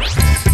Bye.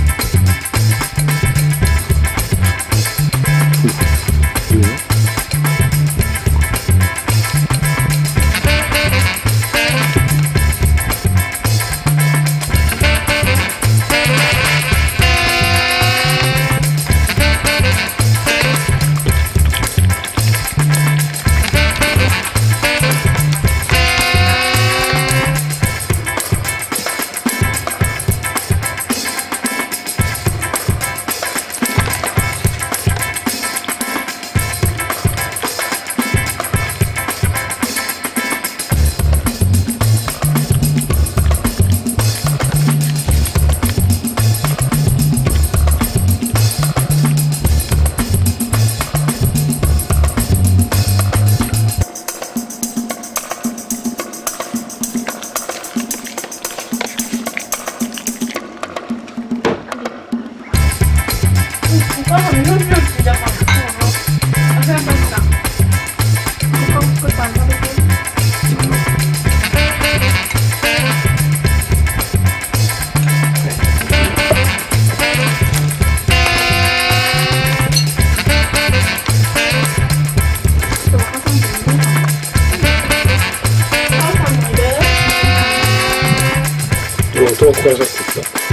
화장